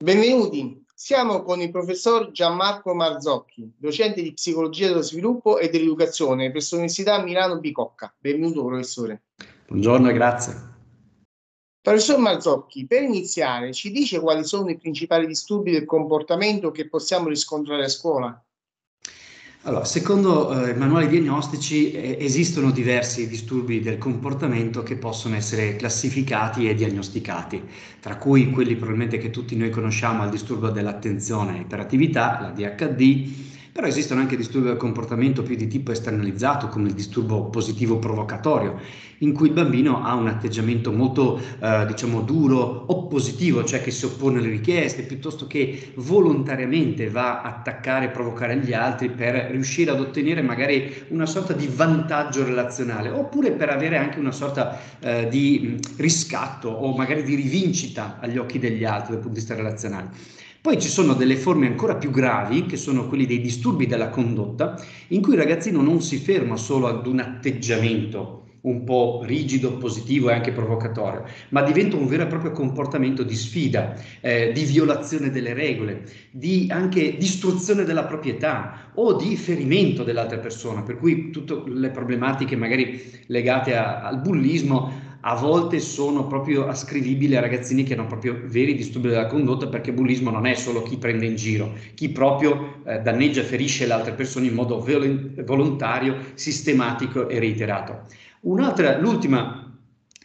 Benvenuti, siamo con il professor Gianmarco Marzocchi, docente di psicologia dello sviluppo e dell'educazione presso l'Università Milano Bicocca. Benvenuto professore. Buongiorno e grazie. Professor Marzocchi, per iniziare, ci dice quali sono i principali disturbi del comportamento che possiamo riscontrare a scuola? Allora, secondo eh, manuali diagnostici eh, esistono diversi disturbi del comportamento che possono essere classificati e diagnosticati, tra cui quelli probabilmente che tutti noi conosciamo, il disturbo dell'attenzione e iperattività, la DHD, però esistono anche disturbi del comportamento più di tipo esternalizzato, come il disturbo positivo provocatorio, in cui il bambino ha un atteggiamento molto, eh, diciamo, duro, oppositivo, cioè che si oppone alle richieste, piuttosto che volontariamente va a attaccare e provocare gli altri per riuscire ad ottenere magari una sorta di vantaggio relazionale, oppure per avere anche una sorta eh, di riscatto o magari di rivincita agli occhi degli altri dal punto di vista relazionale. Poi ci sono delle forme ancora più gravi, che sono quelli dei disturbi della condotta, in cui il ragazzino non si ferma solo ad un atteggiamento un po' rigido, positivo e anche provocatorio, ma diventa un vero e proprio comportamento di sfida, eh, di violazione delle regole, di anche distruzione della proprietà o di ferimento dell'altra persona, per cui tutte le problematiche magari legate a, al bullismo a volte sono proprio ascrivibili a ragazzini che hanno proprio veri disturbi della condotta perché bullismo non è solo chi prende in giro, chi proprio eh, danneggia e ferisce le altre persone in modo volontario, sistematico e reiterato. Un'altra, l'ultima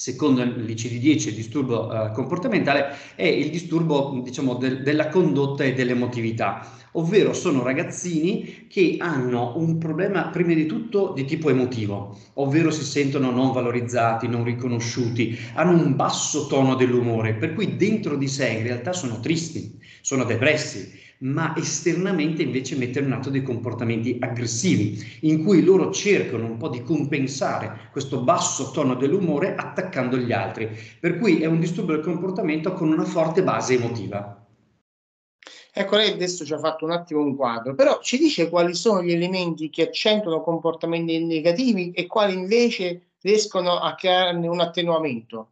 secondo l'ICD-10, il disturbo eh, comportamentale, è il disturbo diciamo, del, della condotta e dell'emotività, ovvero sono ragazzini che hanno un problema prima di tutto di tipo emotivo, ovvero si sentono non valorizzati, non riconosciuti, hanno un basso tono dell'umore, per cui dentro di sé in realtà sono tristi, sono depressi, ma esternamente invece mettere in atto dei comportamenti aggressivi, in cui loro cercano un po' di compensare questo basso tono dell'umore attaccando gli altri. Per cui è un disturbo del comportamento con una forte base emotiva. Ecco, lei adesso ci ha fatto un attimo un quadro, però ci dice quali sono gli elementi che accentuano comportamenti negativi e quali invece riescono a crearne un attenuamento.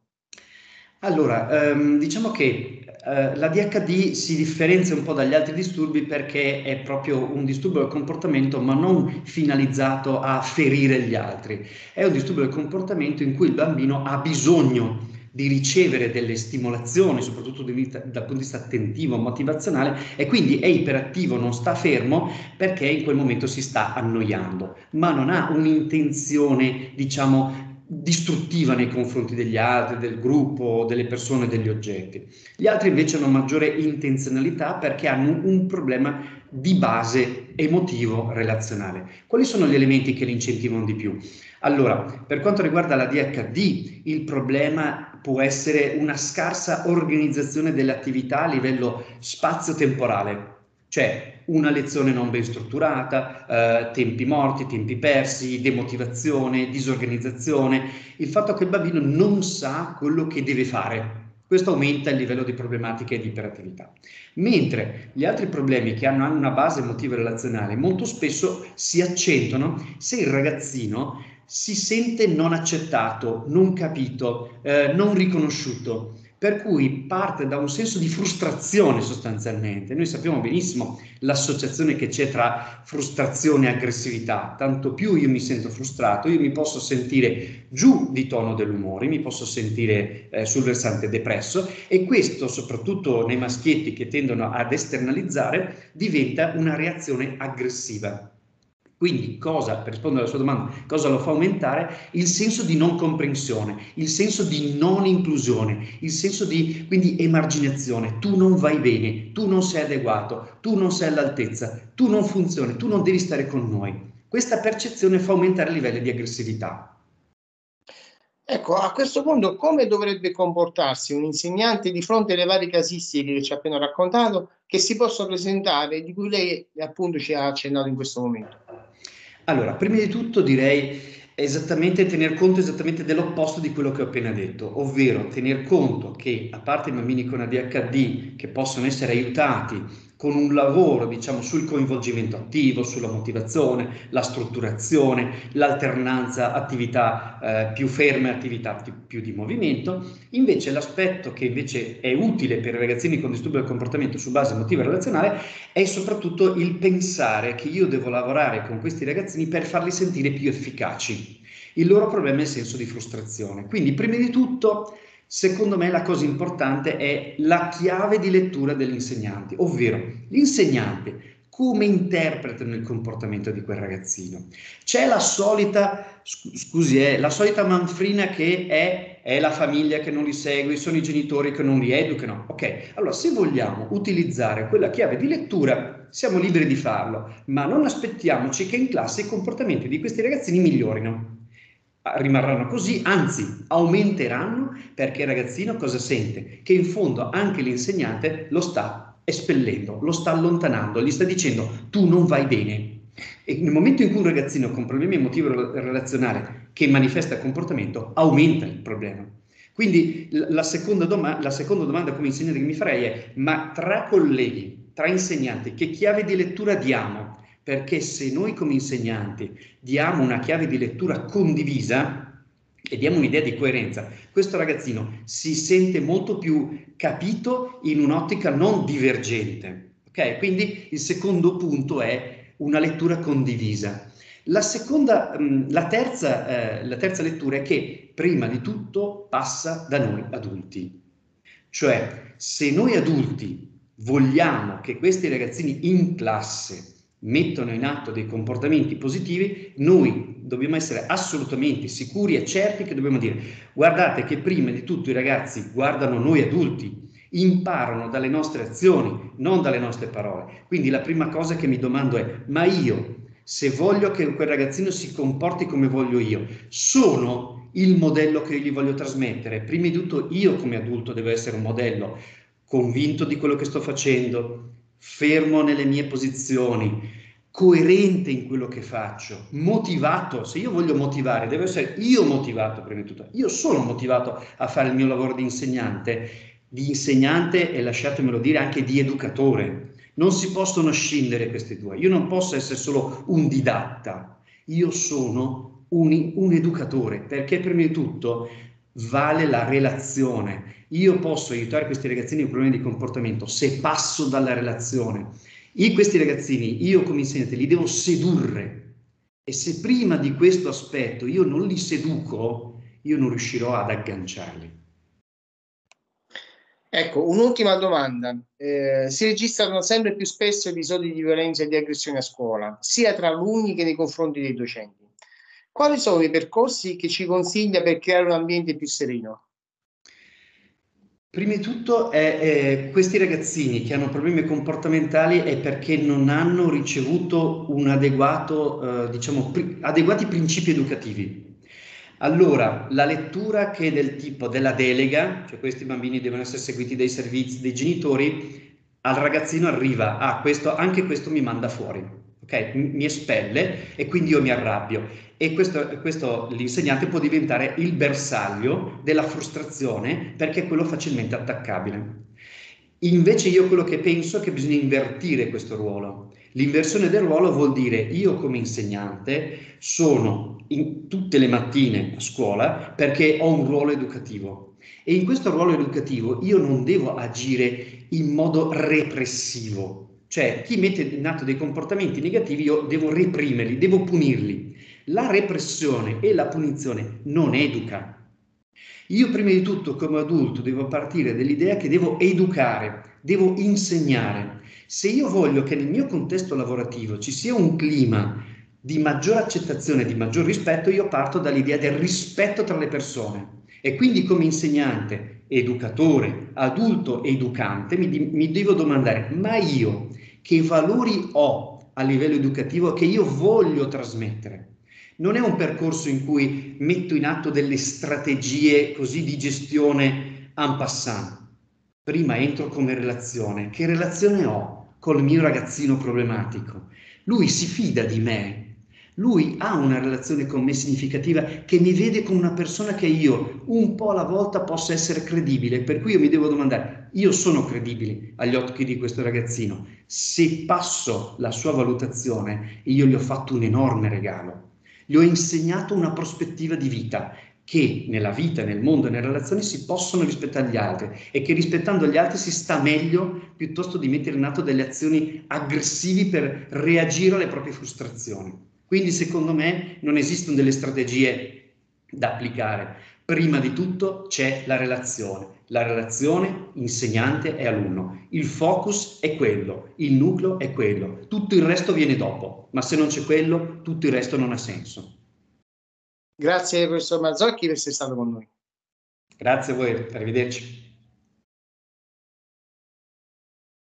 Allora, ehm, diciamo che eh, la DHD si differenzia un po' dagli altri disturbi perché è proprio un disturbo del comportamento ma non finalizzato a ferire gli altri. È un disturbo del comportamento in cui il bambino ha bisogno di ricevere delle stimolazioni, soprattutto dal punto di vista attentivo, motivazionale, e quindi è iperattivo, non sta fermo perché in quel momento si sta annoiando, ma non ha un'intenzione, diciamo, distruttiva nei confronti degli altri, del gruppo, delle persone, degli oggetti. Gli altri invece hanno maggiore intenzionalità perché hanno un problema di base emotivo relazionale. Quali sono gli elementi che li incentivano di più? Allora, per quanto riguarda la DHD, il problema può essere una scarsa organizzazione delle attività a livello spazio-temporale, cioè una lezione non ben strutturata, eh, tempi morti, tempi persi, demotivazione, disorganizzazione, il fatto che il bambino non sa quello che deve fare. Questo aumenta il livello di problematiche di iperattività. Mentre gli altri problemi che hanno una base emotiva relazionale molto spesso si accentuano se il ragazzino si sente non accettato, non capito, eh, non riconosciuto per cui parte da un senso di frustrazione sostanzialmente. Noi sappiamo benissimo l'associazione che c'è tra frustrazione e aggressività, tanto più io mi sento frustrato, io mi posso sentire giù di tono dell'umore, mi posso sentire eh, sul versante depresso e questo soprattutto nei maschietti che tendono ad esternalizzare diventa una reazione aggressiva. Quindi cosa, per rispondere alla sua domanda, cosa lo fa aumentare? Il senso di non comprensione, il senso di non inclusione, il senso di quindi emarginazione. Tu non vai bene, tu non sei adeguato, tu non sei all'altezza, tu non funzioni, tu non devi stare con noi. Questa percezione fa aumentare i livelli di aggressività. Ecco, a questo punto come dovrebbe comportarsi un insegnante di fronte alle varie casistiche che ci ha appena raccontato, che si possono presentare, di cui lei appunto ci ha accennato in questo momento? Allora, prima di tutto direi esattamente tener conto esattamente dell'opposto di quello che ho appena detto, ovvero tener conto che a parte i bambini con ADHD che possono essere aiutati con un lavoro diciamo sul coinvolgimento attivo, sulla motivazione, la strutturazione, l'alternanza attività eh, più ferme, attività più, di movimento. Invece l'aspetto che invece è utile per i ragazzini con disturbo del comportamento su base emotiva e relazionale è soprattutto il pensare che io devo lavorare con questi ragazzini per farli sentire più efficaci. Il loro problema è il senso di frustrazione. Quindi prima di tutto Secondo me la cosa importante è la chiave di lettura degli insegnanti, ovvero l'insegnante come interpretano il comportamento di quel ragazzino. C'è la solita, scusi, è la solita manfrina che è, è la famiglia che non li segue, sono i genitori che non li educano. Ok, allora se vogliamo utilizzare quella chiave di lettura, siamo liberi di farlo, ma non aspettiamoci che in classe i comportamenti di questi ragazzini migliorino rimarranno così, anzi aumenteranno perché il ragazzino cosa sente? Che in fondo anche l'insegnante lo sta espellendo, lo sta allontanando, gli sta dicendo tu non vai bene. E nel momento in cui un ragazzino con problemi emotivi relazionali che manifesta comportamento, aumenta il problema. Quindi la seconda, doma- la seconda domanda come insegnante che mi farei è, ma tra colleghi, tra insegnanti, che chiave di lettura diamo perché se noi come insegnanti diamo una chiave di lettura condivisa e diamo un'idea di coerenza, questo ragazzino si sente molto più capito in un'ottica non divergente. Ok? Quindi il secondo punto è una lettura condivisa. La, seconda, mm, la, terza, eh, la terza lettura è che prima di tutto passa da noi adulti. Cioè, se noi adulti vogliamo che questi ragazzini in classe mettono in atto dei comportamenti positivi, noi dobbiamo essere assolutamente sicuri e certi che dobbiamo dire guardate che prima di tutto i ragazzi guardano noi adulti, imparano dalle nostre azioni, non dalle nostre parole. Quindi la prima cosa che mi domando è ma io, se voglio che quel ragazzino si comporti come voglio io, sono il modello che gli voglio trasmettere. Prima di tutto io come adulto devo essere un modello convinto di quello che sto facendo, fermo nelle mie posizioni, coerente in quello che faccio, motivato. Se io voglio motivare, devo essere io motivato prima di tutto. Io sono motivato a fare il mio lavoro di insegnante, di insegnante e lasciatemelo dire anche di educatore. Non si possono scindere questi due. Io non posso essere solo un didatta, io sono un, un educatore perché prima di tutto vale la relazione. Io posso aiutare questi ragazzini con problemi di comportamento se passo dalla relazione. E questi ragazzini, io come insegnante, li devo sedurre. E se prima di questo aspetto io non li seduco, io non riuscirò ad agganciarli. Ecco, un'ultima domanda. Eh, si registrano sempre più spesso episodi di violenza e di aggressione a scuola, sia tra alunni che nei confronti dei docenti. Quali sono i percorsi che ci consiglia per creare un ambiente più sereno? Prima di tutto, è, è, questi ragazzini che hanno problemi comportamentali è perché non hanno ricevuto adeguato, eh, diciamo, pri- adeguati principi educativi. Allora, la lettura che è del tipo della delega, cioè questi bambini devono essere seguiti dai servizi dei genitori, al ragazzino arriva, ah, questo, anche questo mi manda fuori ok? Mi espelle e quindi io mi arrabbio. E questo, questo l'insegnante può diventare il bersaglio della frustrazione perché è quello facilmente attaccabile. Invece io quello che penso è che bisogna invertire questo ruolo. L'inversione del ruolo vuol dire io come insegnante sono in, tutte le mattine a scuola perché ho un ruolo educativo e in questo ruolo educativo io non devo agire in modo repressivo, cioè, chi mette in atto dei comportamenti negativi, io devo reprimerli, devo punirli. La repressione e la punizione non educa. Io prima di tutto come adulto devo partire dall'idea che devo educare, devo insegnare. Se io voglio che nel mio contesto lavorativo ci sia un clima di maggior accettazione, di maggior rispetto, io parto dall'idea del rispetto tra le persone. E quindi come insegnante, educatore, adulto educante, mi, mi devo domandare, ma io che valori ho a livello educativo che io voglio trasmettere. Non è un percorso in cui metto in atto delle strategie così di gestione en passant. Prima entro come relazione. Che relazione ho col mio ragazzino problematico? Lui si fida di me, lui ha una relazione con me significativa che mi vede come una persona che io un po' alla volta possa essere credibile, per cui io mi devo domandare io sono credibile agli occhi di questo ragazzino. Se passo la sua valutazione, io gli ho fatto un enorme regalo. Gli ho insegnato una prospettiva di vita che nella vita, nel mondo nelle relazioni si possono rispettare gli altri e che rispettando gli altri si sta meglio piuttosto di mettere in atto delle azioni aggressivi per reagire alle proprie frustrazioni. Quindi secondo me non esistono delle strategie da applicare. Prima di tutto c'è la relazione, la relazione insegnante e alunno. Il focus è quello, il nucleo è quello, tutto il resto viene dopo, ma se non c'è quello, tutto il resto non ha senso. Grazie professor Mazzocchi per essere stato con noi. Grazie a voi, arrivederci.